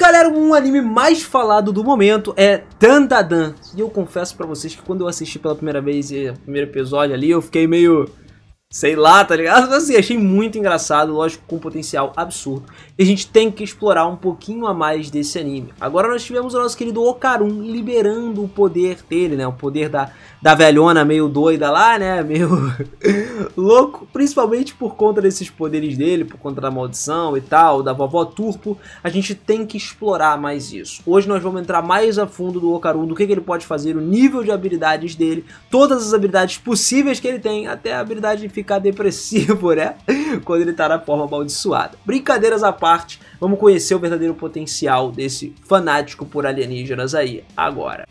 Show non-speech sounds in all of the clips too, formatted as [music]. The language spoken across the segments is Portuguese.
Galera, um anime mais falado do momento é Dandadan. E eu confesso para vocês que quando eu assisti pela primeira vez o primeiro episódio ali, eu fiquei meio sei lá, tá ligado? Mas assim, achei muito engraçado, lógico, com potencial absurdo. E a gente tem que explorar um pouquinho a mais desse anime. Agora nós tivemos o nosso querido Okarun liberando o poder dele, né? O poder da, da velhona meio doida lá, né? [laughs] Meio louco, principalmente por conta desses poderes dele, por conta da maldição e tal, da vovó Turpo. A gente tem que explorar mais isso. Hoje nós vamos entrar mais a fundo do Okarun, do que, que ele pode fazer, o nível de habilidades dele, todas as habilidades possíveis que ele tem, até a habilidade de ficar depressivo, né? [laughs] Quando ele tá na forma amaldiçoada. Brincadeiras à parte, vamos conhecer o verdadeiro potencial desse fanático por alienígenas aí, agora.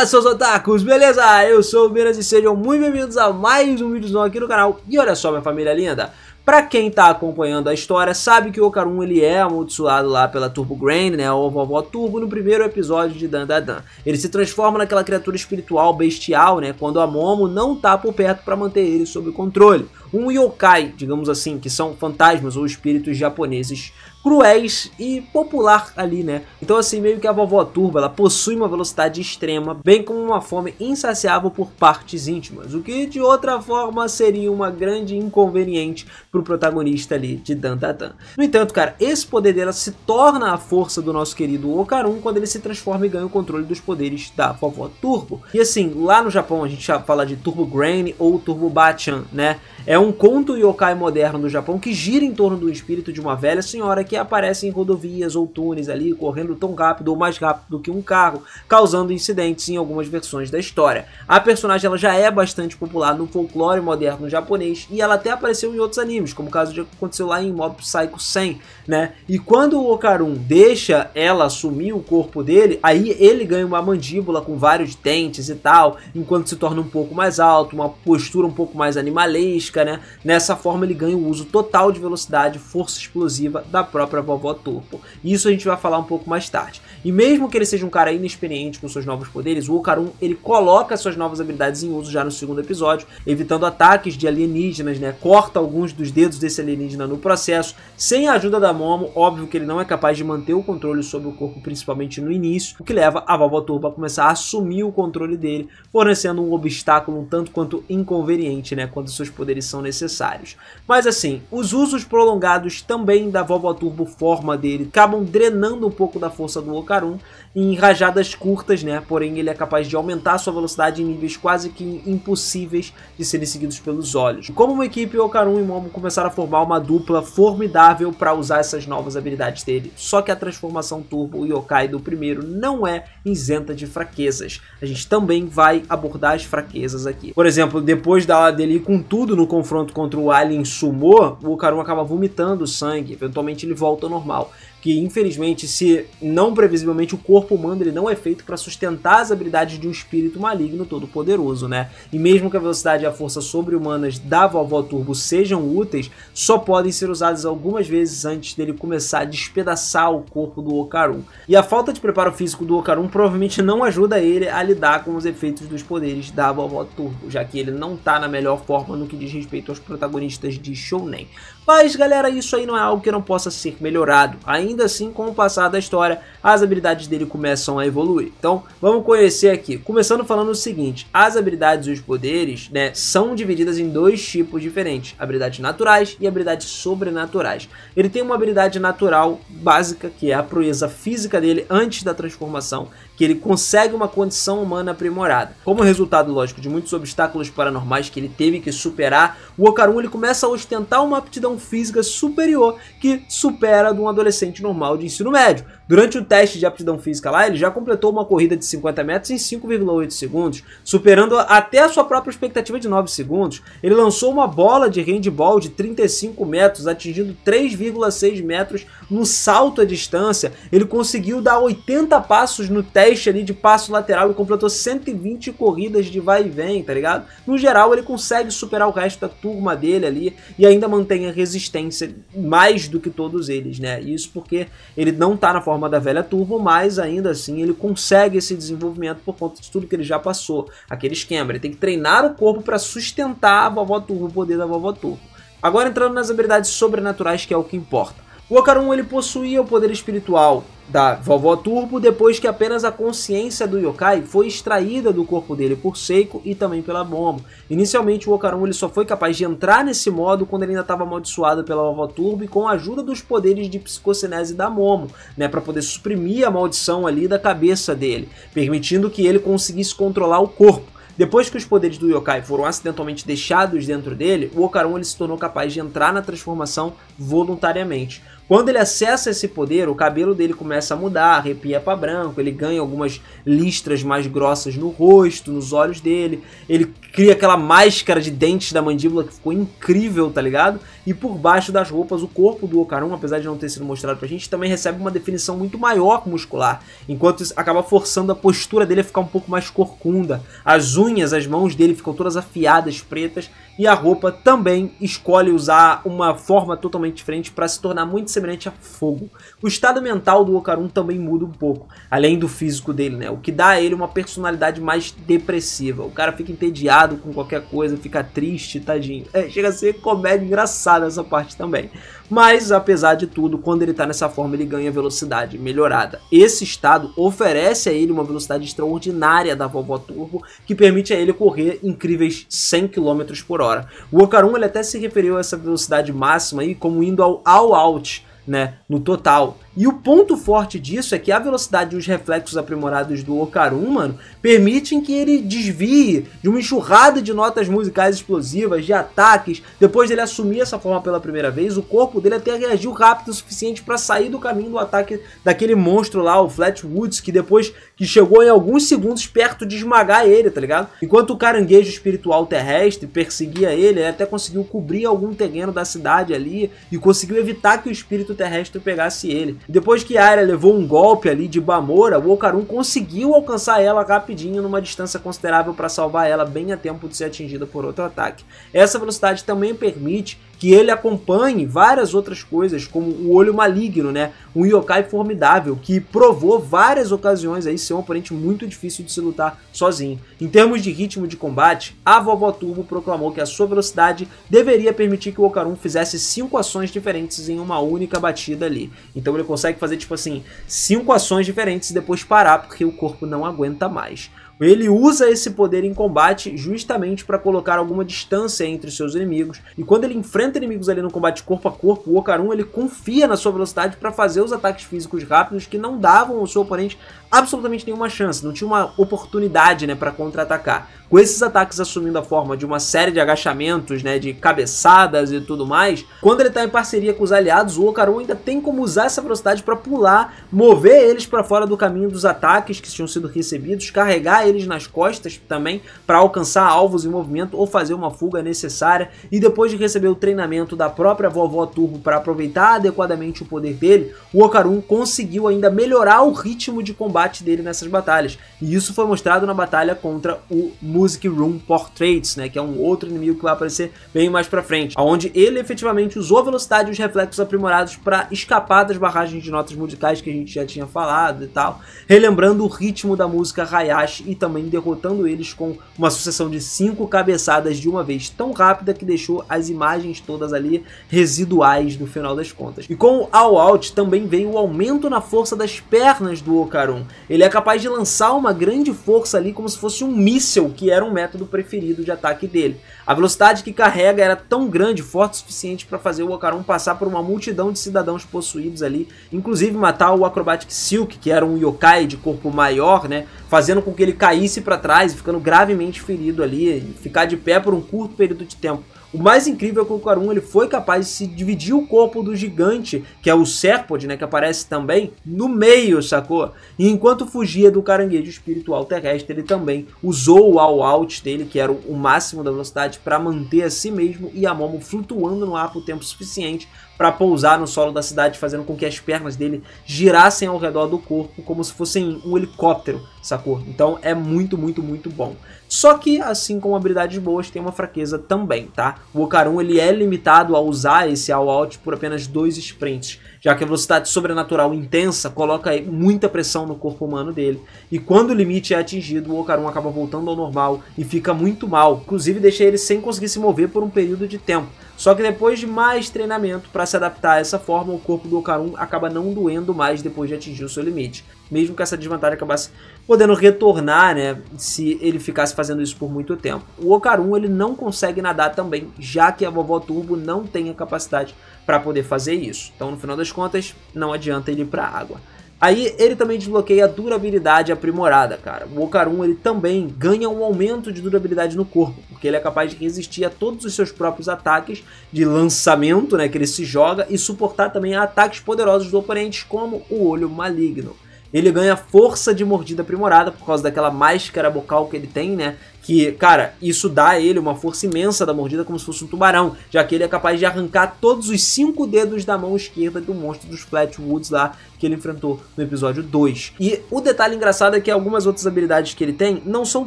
Fala seus otakus, beleza? Eu sou o Miras e sejam muito bem-vindos a mais um vídeo aqui no canal. E olha só minha família linda, Pra quem tá acompanhando a história, sabe que o Okarun ele é amaldiçoado lá pela Turbo Grain, né, ou vovó Turbo, no primeiro episódio de Dandadan. Ele se transforma naquela criatura espiritual bestial, né, quando a Momo não tá por perto para manter ele sob controle. Um yokai, digamos assim, que são fantasmas ou espíritos japoneses cruéis e popular ali, né? Então assim, meio que a vovó Turba, ela possui uma velocidade extrema, bem como uma fome insaciável por partes íntimas, o que de outra forma seria uma grande inconveniente pro protagonista ali de Dandadan. No entanto, cara, esse poder dela se torna a força do nosso querido Okarun quando ele se transforma e ganha o controle dos poderes da vovó Turbo. E assim, lá no Japão a gente já fala de Turbo Grain ou Turbo Bachan, né? É um conto yokai moderno do Japão que gira em torno do espírito de uma velha senhora que aparece em rodovias ou túneis ali, correndo tão rápido ou mais rápido do que um carro, causando incidentes em algumas versões da história. A personagem ela já é bastante popular no folclore moderno japonês e ela até apareceu em outros animes, como o caso de aconteceu lá em Mob Psycho 100, né? E quando o Okarun deixa ela assumir o corpo dele, aí ele ganha uma mandíbula com vários dentes e tal, enquanto se torna um pouco mais alto, uma postura um pouco mais animalesca, né? Nessa forma ele ganha o uso total de velocidade, força explosiva da própria própria vovó Turpo. Isso a gente vai falar um pouco mais tarde. E mesmo que ele seja um cara inexperiente com seus novos poderes, o Okarun ele coloca suas novas habilidades em uso já no segundo episódio, evitando ataques de alienígenas, né? Corta alguns dos dedos desse alienígena no processo, sem a ajuda da Momo, óbvio que ele não é capaz de manter o controle sobre o corpo, principalmente no início, o que leva a vovó Turbo a começar a assumir o controle dele, fornecendo um obstáculo um tanto quanto inconveniente, né? Quando seus poderes são necessários. Mas assim, os usos prolongados também da vovó Turbo forma dele acabam drenando um pouco da força do Okarun em rajadas curtas, né? Porém, ele é capaz de aumentar sua velocidade em níveis quase que impossíveis de serem seguidos pelos olhos. Como uma equipe, Okarun e Momo começaram a formar uma dupla formidável para usar essas novas habilidades dele. Só que a transformação Turbo Yokai do primeiro não é isenta de fraquezas. A gente também vai abordar as fraquezas aqui. Por exemplo, depois da, dele ir com tudo no confronto contra o Alien Sumo, o Okarun acaba vomitando sangue. Eventualmente ele volta ao normal que infelizmente, se não previsivelmente, o corpo humano ele não é feito para sustentar as habilidades de um espírito maligno todo poderoso, né? E mesmo que a velocidade e a força sobre-humanas da vovó Turbo sejam úteis, só podem ser usadas algumas vezes antes dele começar a despedaçar o corpo do Okarun. E a falta de preparo físico do Okarun provavelmente não ajuda ele a lidar com os efeitos dos poderes da vovó Turbo, já que ele não está na melhor forma no que diz respeito aos protagonistas de Shounen. Mas galera, isso aí não é algo que não possa ser melhorado. Ainda assim, com o passar da história, as habilidades dele começam a evoluir. Então, vamos conhecer aqui. Começando falando o seguinte, as habilidades e os poderes, né, são divididas em dois tipos diferentes. Habilidades naturais e habilidades sobrenaturais. Ele tem uma habilidade natural básica, que é a proeza física dele antes da transformação, que ele consegue uma condição humana aprimorada. Como resultado, lógico, de muitos obstáculos paranormais que ele teve que superar, o Okarun ele começa a ostentar uma aptidão física superior que supera de um adolescente normal de ensino médio. Durante o teste de aptidão física lá, ele já completou uma corrida de 50 metros em 5,8 segundos, superando até a sua própria expectativa de 9 segundos. Ele lançou uma bola de handball de 35 metros, atingindo 3,6 metros no salto à distância. Ele conseguiu dar 80 passos no teste ali de passo lateral e completou 120 corridas de vai e vem, tá ligado? No geral, ele consegue superar o resto da turma dele ali e ainda mantém a resistência mais do que todos eles, né? Isso porque ele não tá na forma gama da velha Turbo, mas ainda assim ele consegue esse desenvolvimento por conta de tudo que ele já passou. Aquele esquema, ele tem que treinar o corpo para sustentar a vovó Turbo, o poder da vovó Turbo. Agora entrando nas habilidades sobrenaturais, que é o que importa. O Okarun ele possuía o poder espiritual da vovó Turbo depois que apenas a consciência do yokai foi extraída do corpo dele por Seiko e também pela Momo. Inicialmente o Okarun ele só foi capaz de entrar nesse modo quando ele ainda estava amaldiçoado pela vovó Turbo e com a ajuda dos poderes de psicocinese da Momo, né, para poder suprimir a maldição ali da cabeça dele, permitindo que ele conseguisse controlar o corpo. Depois que os poderes do yokai foram acidentalmente deixados dentro dele, o Okarun ele se tornou capaz de entrar na transformação voluntariamente. Quando ele acessa esse poder, o cabelo dele começa a mudar, arrepia para branco, ele ganha algumas listras mais grossas no rosto, nos olhos dele, ele cria aquela máscara de dentes da mandíbula que ficou incrível, tá ligado? E por baixo das roupas, o corpo do Okarun, apesar de não ter sido mostrado pra gente, também recebe uma definição muito maior muscular, enquanto isso acaba forçando a postura dele a ficar um pouco mais corcunda. As unhas, as mãos dele ficam todas afiadas, pretas, e a roupa também escolhe usar uma forma totalmente diferente para se tornar muito semelhante a fogo. O estado mental do Okarun também muda um pouco, além do físico dele, né? O que dá a ele uma personalidade mais depressiva. O cara fica entediado com qualquer coisa, fica triste, tadinho. É, chega a ser comédia engraçada essa parte também. Mas, apesar de tudo, quando ele está nessa forma, ele ganha velocidade melhorada. Esse estado oferece a ele uma velocidade extraordinária da Vovó Turbo, que permite a ele correr incríveis 100 km por hora. O Okarun ele até se referiu a essa velocidade máxima aí como indo ao all-out, né, no total. E o ponto forte disso é que a velocidade e os reflexos aprimorados do Okarun, mano, permitem que ele desvie de uma enxurrada de notas musicais explosivas, de ataques. Depois dele assumir essa forma pela primeira vez, o corpo dele até reagiu rápido o suficiente para sair do caminho do ataque daquele monstro lá, o Flatwoods, que depois que chegou em alguns segundos perto de esmagar ele, tá ligado? Enquanto o caranguejo espiritual terrestre perseguia ele, ele até conseguiu cobrir algum terreno da cidade ali e conseguiu evitar que o espírito terrestre pegasse ele. Depois que Arya levou um golpe ali de Bamora, o Okarun conseguiu alcançar ela rapidinho numa distância considerável para salvar ela bem a tempo de ser atingida por outro ataque. Essa velocidade também permite que ele acompanhe várias outras coisas, como o Olho Maligno, né? Um yokai formidável, que provou várias ocasiões aí ser um oponente muito difícil de se lutar sozinho. Em termos de ritmo de combate, a Vovó Turbo proclamou que a sua velocidade deveria permitir que o Okarun fizesse cinco ações diferentes em uma única batida ali. Então ele consegue fazer, tipo assim, cinco ações diferentes e depois parar, porque o corpo não aguenta mais. Ele usa esse poder em combate justamente para colocar alguma distância entre os seus inimigos. E quando ele enfrenta inimigos ali no combate corpo a corpo, o Okarun ele confia na sua velocidade para fazer os ataques físicos rápidos que não davam ao seu oponente absolutamente nenhuma chance, não tinha uma oportunidade né, para contra-atacar. Com esses ataques assumindo a forma de uma série de agachamentos, né, de cabeçadas e tudo mais, quando ele está em parceria com os aliados, o Okarun ainda tem como usar essa velocidade para pular, mover eles para fora do caminho dos ataques que tinham sido recebidos, carregar eles nas costas também para alcançar alvos em movimento ou fazer uma fuga necessária. E depois de receber o treinamento da própria vovó Turbo para aproveitar adequadamente o poder dele, o Okarun conseguiu ainda melhorar o ritmo de combate dele nessas batalhas. E isso foi mostrado na batalha contra o Music Room Portraits, né, que é um outro inimigo que vai aparecer bem mais para frente, onde ele efetivamente usou a velocidade e os reflexos aprimorados para escapar das barragens de notas musicais que a gente já tinha falado e tal, relembrando o ritmo da música Hayashi e também derrotando eles com uma sucessão de cinco cabeçadas de uma vez tão rápida que deixou as imagens todas ali residuais no final das contas. E com o All Out também veio o aumento na força das pernas do Okarun. Ele é capaz de lançar uma grande força ali como se fosse um míssil, que era um método preferido de ataque dele. A velocidade que carrega era tão grande, forte o suficiente para fazer o Okarun passar por uma multidão de cidadãos possuídos ali, inclusive matar o Acrobatic Silk, que era um yokai de corpo maior, né, fazendo com que ele caísse para trás, ficando gravemente ferido ali, ficar de pé por um curto período de tempo. O mais incrível é que o Karun ele foi capaz de se dividir o corpo do gigante, que é o Serpod, né, que aparece também, no meio, sacou? E enquanto fugia do caranguejo espiritual terrestre, ele também usou o all out dele, que era o máximo da velocidade, para manter a si mesmo e a Momo flutuando no ar por tempo suficiente para pousar no solo da cidade, fazendo com que as pernas dele girassem ao redor do corpo como se fossem um helicóptero, sacou? Então é muito, muito, muito bom. Só que, assim como habilidades boas, tem uma fraqueza também, tá? o Okarun ele é limitado a usar esse all out por apenas dois sprints, já que a velocidade sobrenatural intensa coloca muita pressão no corpo humano dele. E quando o limite é atingido, o Okarun acaba voltando ao normal e fica muito mal, inclusive deixa ele sem conseguir se mover por um período de tempo. Só que depois de mais treinamento para se adaptar a essa forma, o corpo do Okarun acaba não doendo mais depois de atingir o seu limite. Mesmo que essa desvantagem acabasse podendo retornar, né, se ele ficasse fazendo isso por muito tempo. O Okarun ele não consegue nadar também, já que a vovó Turbo não tem a capacidade para poder fazer isso. Então, no final das contas, não adianta ele ir para a água. Aí ele também desbloqueia a durabilidade aprimorada, cara. O Okarun ele também ganha um aumento de durabilidade no corpo, porque ele é capaz de resistir a todos os seus próprios ataques de lançamento, né, que ele se joga, e suportar também ataques poderosos do oponente, como o Olho Maligno. Ele ganha força de mordida aprimorada por causa daquela máscara bocal que ele tem, né? Que, cara, isso dá a ele uma força imensa da mordida como se fosse um tubarão, já que ele é capaz de arrancar todos os cinco dedos da mão esquerda do monstro dos Flatwoods lá que ele enfrentou no episódio 2. E o detalhe engraçado é que algumas outras habilidades que ele tem não são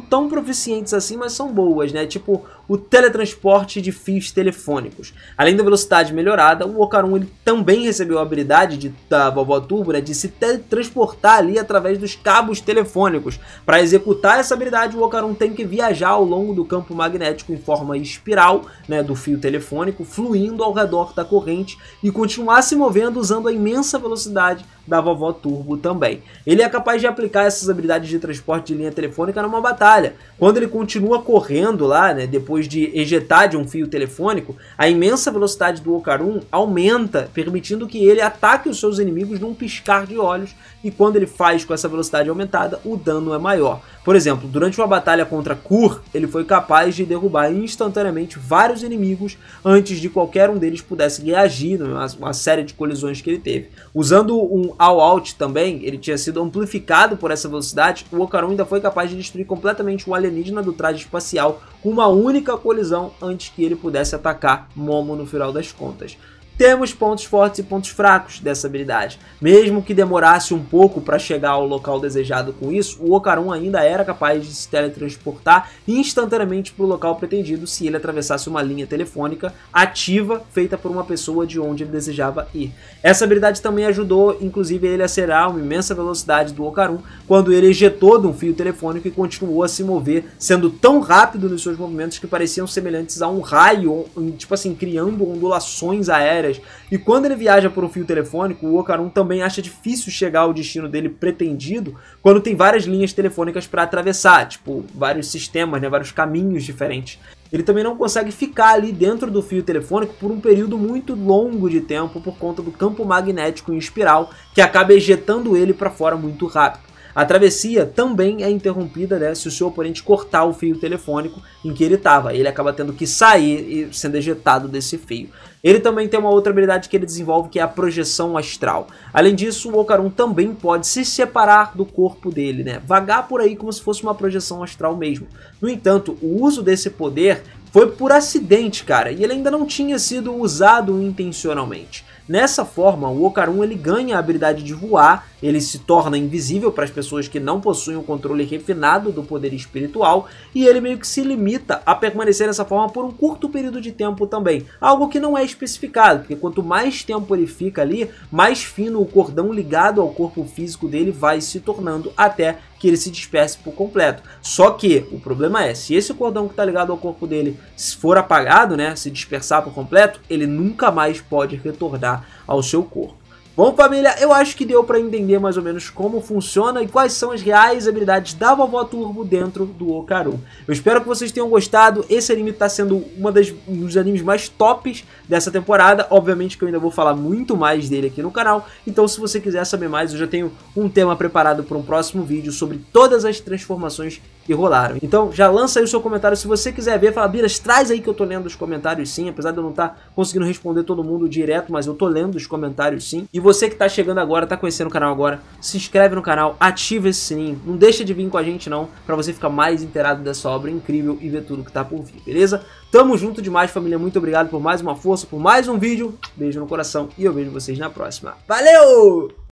tão proficientes assim, mas são boas, né? Tipo o teletransporte de fios telefônicos. Além da velocidade melhorada, o Okarun ele também recebeu a habilidade de, da Vovó Turbo né, de se teletransportar ali através dos cabos telefônicos. Para executar essa habilidade, o Okarun tem que viajar ao longo do campo magnético em forma espiral né, do fio telefônico, fluindo ao redor da corrente e continuar se movendo usando a imensa velocidade da vovó Turbo também. Ele é capaz de aplicar essas habilidades de transporte de linha telefônica numa batalha. Quando ele continua correndo lá, né, depois de ejetar de um fio telefônico, a imensa velocidade do Okarun aumenta, permitindo que ele ataque os seus inimigos num piscar de olhos, e quando ele faz com essa velocidade aumentada, o dano é maior. Por exemplo, durante uma batalha contra Kur, ele foi capaz de derrubar instantaneamente vários inimigos antes de qualquer um deles pudesse reagir, numa uma série de colisões que ele teve. Usando um All Out também, ele tinha sido amplificado por essa velocidade, o Okarun ainda foi capaz de destruir completamente o alienígena do traje espacial com uma única colisão antes que ele pudesse atacar Momo no final das contas. Temos pontos fortes e pontos fracos dessa habilidade. Mesmo que demorasse um pouco para chegar ao local desejado com isso, o Okarun ainda era capaz de se teletransportar instantaneamente para o local pretendido se ele atravessasse uma linha telefônica ativa feita por uma pessoa de onde ele desejava ir. Essa habilidade também ajudou, inclusive, ele a acelerar uma imensa velocidade do Okarun quando ele ejetou de um fio telefônico e continuou a se mover, sendo tão rápido nos seus movimentos que pareciam semelhantes a um raio, tipo assim, criando ondulações aéreas e quando ele viaja por um fio telefônico, o Okarun também acha difícil chegar ao destino dele pretendido quando tem várias linhas telefônicas para atravessar, tipo, vários sistemas, né, vários caminhos diferentes. Ele também não consegue ficar ali dentro do fio telefônico por um período muito longo de tempo por conta do campo magnético em espiral que acaba ejetando ele para fora muito rápido. A travessia também é interrompida né, se o seu oponente cortar o fio telefônico em que ele estava. Ele acaba tendo que sair e sendo ejetado desse fio. Ele também tem uma outra habilidade que ele desenvolve que é a projeção astral. Além disso, o Okarun também pode se separar do corpo dele, né? Vagar por aí como se fosse uma projeção astral mesmo. No entanto, o uso desse poder foi por acidente, cara, e ele ainda não tinha sido usado intencionalmente. Nessa forma, o Okarun ele ganha a habilidade de voar, ele se torna invisível para as pessoas que não possuem um controle refinado do poder espiritual e ele meio que se limita a permanecer dessa forma por um curto período de tempo também. Algo que não é especificado, porque quanto mais tempo ele fica ali, mais fino o cordão ligado ao corpo físico dele vai se tornando até que ele se disperse por completo. Só que o problema é, se esse cordão que está ligado ao corpo dele for apagado, né, se dispersar por completo, ele nunca mais pode retornar ao seu corpo. Bom família, eu acho que deu para entender mais ou menos como funciona e quais são as reais habilidades da Vovó Turbo dentro do Okarun. Eu espero que vocês tenham gostado, esse anime está sendo uma das, um dos animes mais tops dessa temporada, obviamente que eu ainda vou falar muito mais dele aqui no canal, então se você quiser saber mais, eu já tenho um tema preparado para um próximo vídeo sobre todas as transformações que rolaram. Então já lança aí o seu comentário se você quiser ver, fala, Biras, traz aí que eu tô lendo os comentários sim, apesar de eu não estar tá conseguindo responder todo mundo direto, mas eu tô lendo os comentários sim. E você que está chegando agora, está conhecendo o canal agora, se inscreve no canal, ativa esse sininho, não deixa de vir com a gente não, para você ficar mais inteirado dessa obra incrível e ver tudo que está por vir, beleza? Tamo junto demais, família, muito obrigado por mais uma força, por mais um vídeo, beijo no coração e eu vejo vocês na próxima. Valeu!